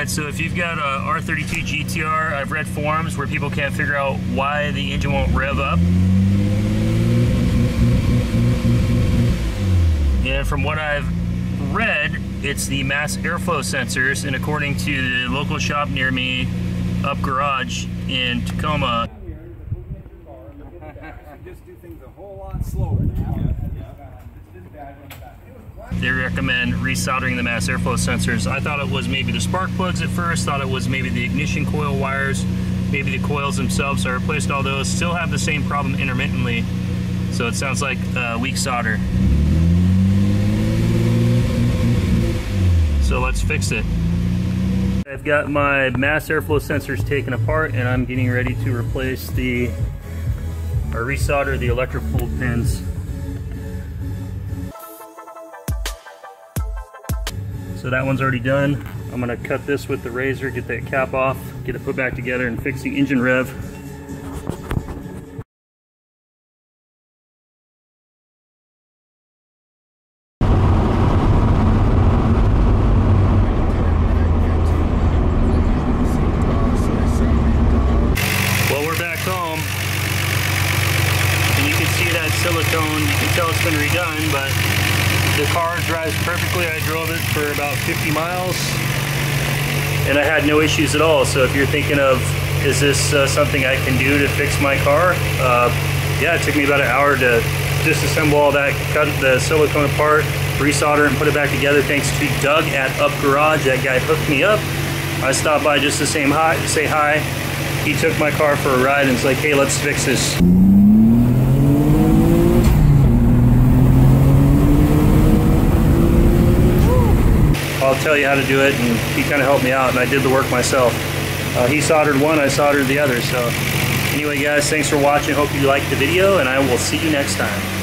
right, so if you've got a R32 GTR, I've read forums where people can't figure out why the engine won't rev up. And from what I've read, it's the mass airflow sensors, and according to the local shop near me, Up Garage in Tacoma, just do things a whole lot slower now. they recommend resoldering the mass airflow sensors. I thought it was maybe the spark plugs at first, thought it was maybe the ignition coil wires, maybe the coils themselves. So I replaced all those, still have the same problem intermittently. So it sounds like uh, weak solder. So let's fix it. I've got my mass airflow sensors taken apart and I'm getting ready to replace the, or resolder the electrical pins. So that one's already done. I'm gonna cut this with the razor, get that cap off, get it put back together and fix the engine rev. Well, we're back home. And you can see that silicone, you can tell it's been redone, but the car drives perfectly. I drove it for about 50 miles and I had no issues at all. So if you're thinking of, is this uh, something I can do to fix my car? Uh, yeah, it took me about an hour to disassemble all that, cut the silicone apart, resolder and put it back together thanks to Doug at Up Garage. That guy hooked me up. I stopped by just to say hi, say hi. He took my car for a ride and it's like, hey, let's fix this. I'll tell you how to do it, and he kind of helped me out, and I did the work myself. Uh, he soldered one, I soldered the other. So, anyway, guys, thanks for watching. Hope you liked the video, and I will see you next time.